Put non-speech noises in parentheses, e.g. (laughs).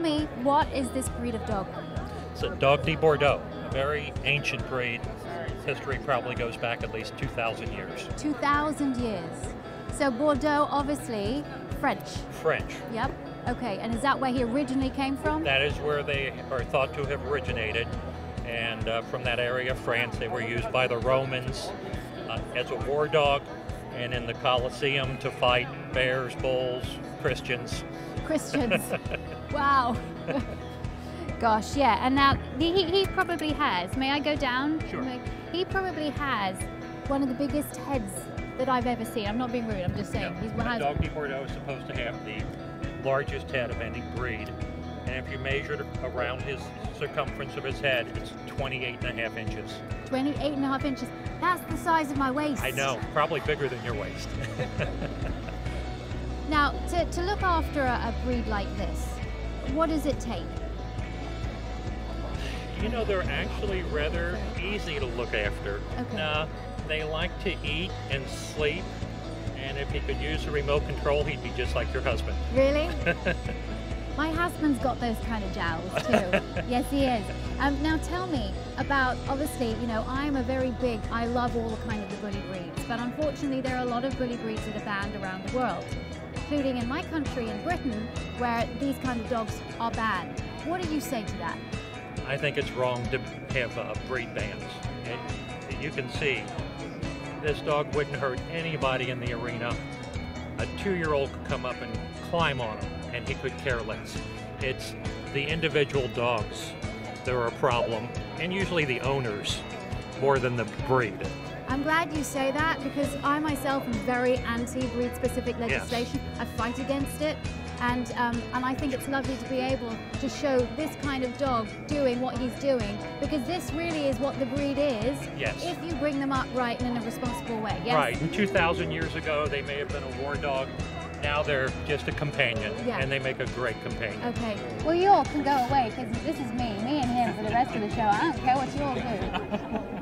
me, what is this breed of dog? It's a Dogue de Bordeaux, a very ancient breed. History probably goes back at least 2,000 years. 2,000 years. So Bordeaux, obviously, French. French. Yep. Okay, and is that where he originally came from? That is where they are thought to have originated. And uh, from that area of France, they were used by the Romans uh, as a war dog and in the Colosseum to fight bears, bulls, Christians. Christians. (laughs) wow. (laughs) Gosh, yeah. And now he, he probably has. May I go down? Sure. He probably has one of the biggest heads that I've ever seen. I'm not being rude. I'm just saying. Yeah. He's A has, Dogue de Bordeaux is supposed to have the largest head of any breed. And if you measured around his circumference of his head, it's 28 and a half inches. 28 and a half inches. That's the size of my waist. I know, probably bigger than your waist. (laughs) Now, to, to look after a, a breed like this, what does it take? you know, they're actually rather easy to look after. Okay. Nah, they like to eat and sleep, and if he could use a remote control, he'd be just like your husband. Really? (laughs) My husband's got those kind of jowls too. (laughs) yes, he is. Um, now tell me about, obviously, you know, I'm a very big, I love all the kind of the bully breeds, but unfortunately there are a lot of bully breeds that are banned around the world, including in my country, in Britain, where these kind of dogs are banned. What do you say to that? I think it's wrong to have breed bans. You can see this dog wouldn't hurt anybody in the arena. A two-year-old could come up and climb on him, and he could care less. It's the individual dogs that are a problem, and usually the owners more than the breed. I'm glad you say that because I myself am very anti-breed specific legislation. I fight against it. And, um, and I think it's lovely to be able to show this kind of dog doing what he's doing because this really is what the breed is Yes. if you bring them up right and in a responsible way. Yes? Right. And 2,000 years ago, they may have been a war dog. Now they're just a companion, Yeah. and they make a great companion. Okay. Well, you all can go away because this is me, me and him for the rest of the show. I don't care what you all do. (laughs)